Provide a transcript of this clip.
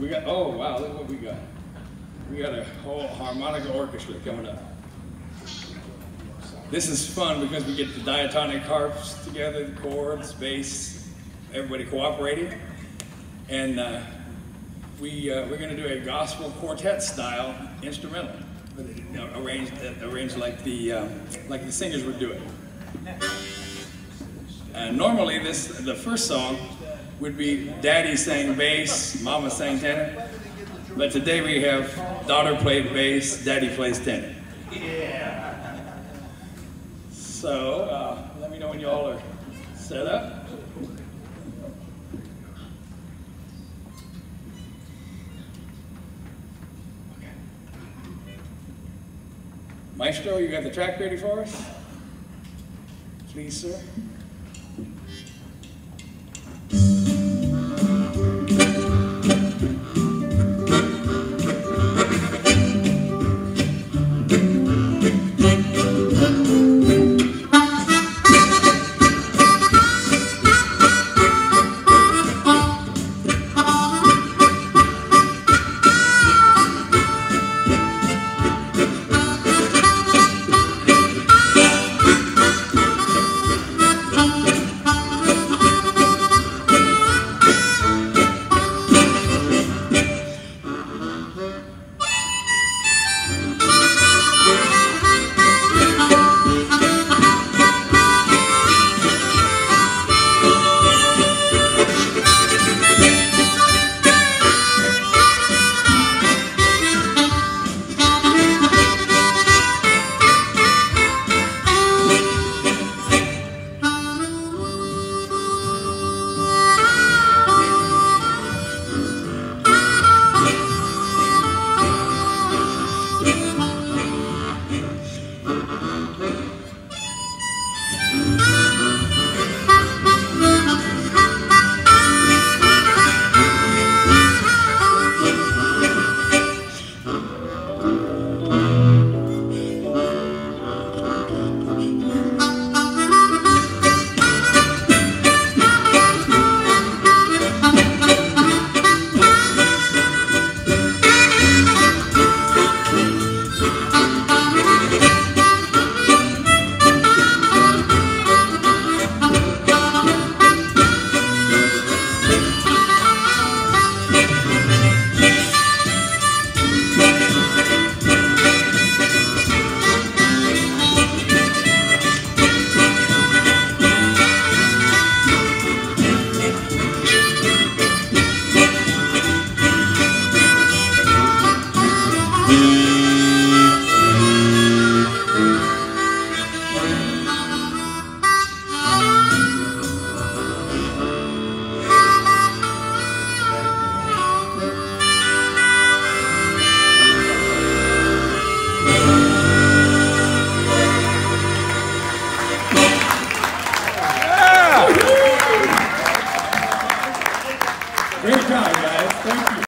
We got, oh wow, look what we got. We got a whole harmonica orchestra coming up. This is fun because we get the diatonic harps together, the chords, bass, everybody cooperating. And uh, we, uh, we're going to do a gospel quartet style instrumental, arranged, uh, arranged like, the, uh, like the singers would do it. Uh, normally, this the first song would be Daddy sang bass, Mama sang tenor. But today we have daughter played bass, Daddy plays tenor. Yeah. So uh, let me know when y'all are set up. Maestro, you got the track ready for us? Please, sir.